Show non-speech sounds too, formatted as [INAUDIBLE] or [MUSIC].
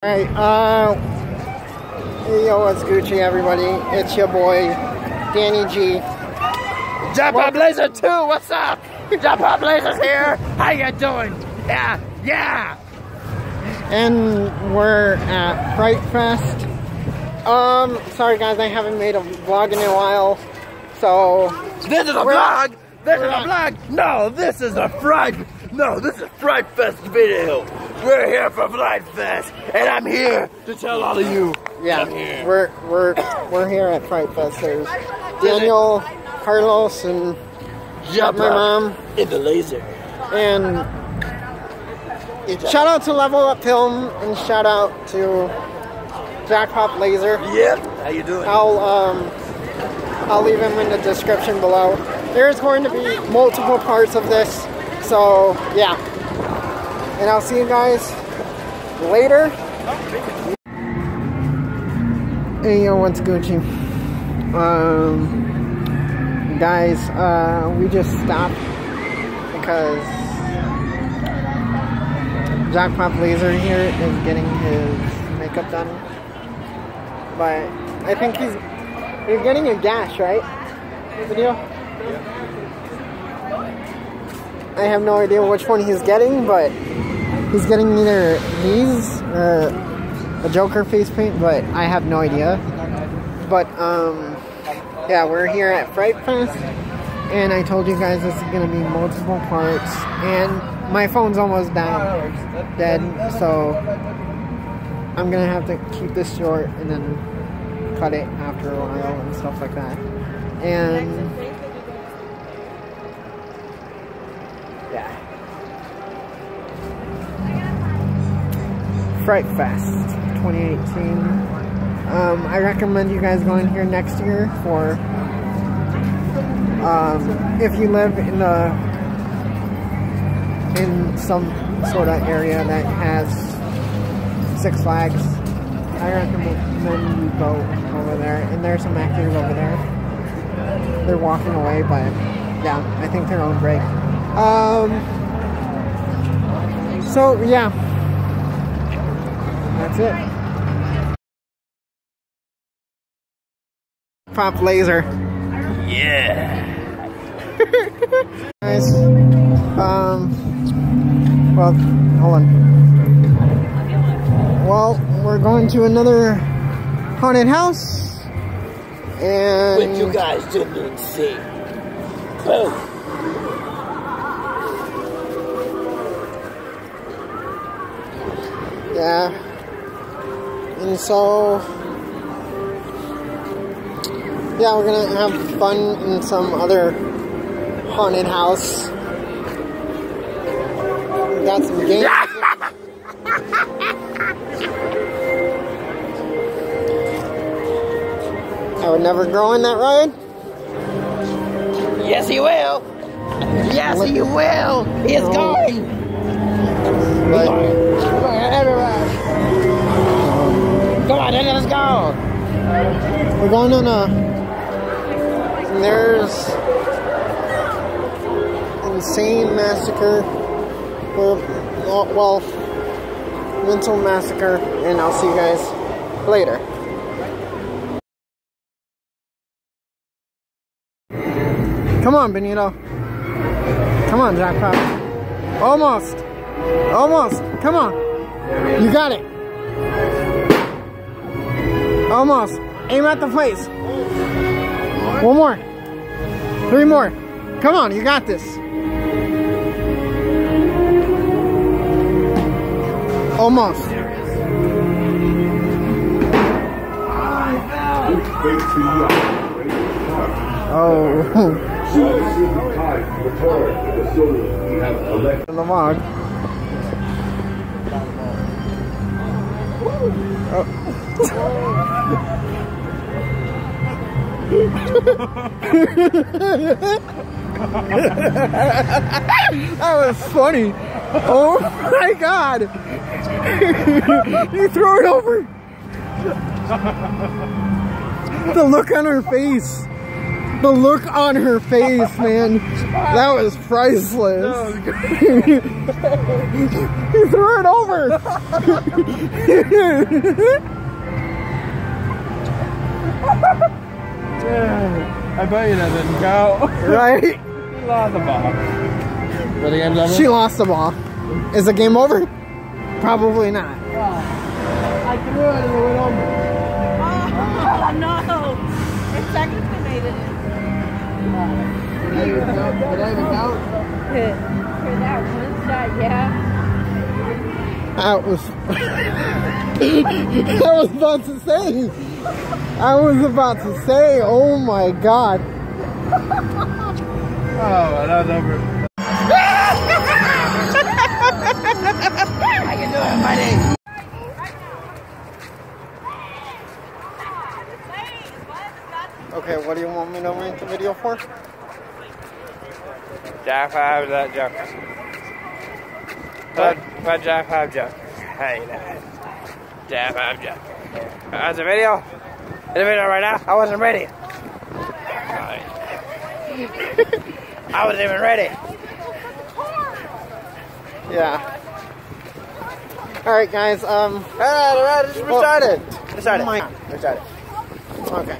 Alright, uh, yo, what's Gucci, everybody? It's your boy, Danny G. Jackpot Laser 2, what's up? Jackpot Laser's here. How you doing? Yeah, yeah. And we're at Fright Fest. Um, sorry guys, I haven't made a vlog in a while, so... This is a vlog! This is a vlog! No, this is a Fright... No, this is Fright Fest video! We're here for Fright Fest, and I'm here to tell all of you. Yeah, we're we're we're here at Fright Fest. There's Daniel, Carlos, and Jump my mom. in the laser. And shout out to Level Up Film and shout out to Jackpot Laser. Yep. How you doing? I'll um I'll leave him in the description below. There's going to be multiple parts of this, so yeah. And I'll see you guys later. Hey yo, what's Gucci? Um, guys, uh, we just stopped because Jackpot Laser here is getting his makeup done. But I think he's he's getting a gash, right? Video. I have no idea which one he's getting, but he's getting either these or a Joker face paint, but I have no idea. But um, yeah, we're here at Fright Fest, and I told you guys this is gonna be multiple parts, and my phone's almost down, dead, so I'm gonna have to keep this short and then cut it after a while and stuff like that. And Fright Fest 2018. Um, I recommend you guys going here next year for um, if you live in the in some sort of area that has Six Flags. I recommend you go over there, and there's some actors over there. They're walking away, but yeah, I think they're on break. Um, so yeah, that's it. Pop laser. Yeah. [LAUGHS] nice. um, well, hold on. Well, we're going to another haunted house, and What you guys didn't see. Boom. yeah, and so yeah, we're gonna have fun in some other haunted house. We got some games. I would never go in that ride. Yes, he will. Yes, he will. He is going. But Come let's go. we're going on a. There's insane massacre. Well, oh, well, mental massacre, and I'll see you guys later. Come on, Benito. Come on, Jackpot. Almost. Almost. Come on. You got it. Almost. Aim at the place. One more. Three more. Come on, you got this. Almost. Oh. [LAUGHS] [LAUGHS] In [LAUGHS] That was funny. Oh my god. [LAUGHS] you threw it over. The look on her face. The look on her face, man. That was priceless. he threw it over. I bet you that didn't count. right? He lost the ball. But the game's over? She lost the ball. Is the game over? Probably not. I threw it and it went over. Oh, no. It's technically made it. Did that even count? Did that even count? For that one shot, yeah. That was. [LAUGHS] I was about to say. I was about to say. Oh my god. Oh, that was over. How you doing, buddy? Okay, what do you want me to make the video for? Jack five, that joke. What? What Jack five joke? Hey, that. Jack five joke. That's a video? Is a video right now? I wasn't ready. [LAUGHS] I wasn't even ready. Yeah. Alright, guys, um. Alright, alright, we Oh. started. We started. Oh my- started. Okay.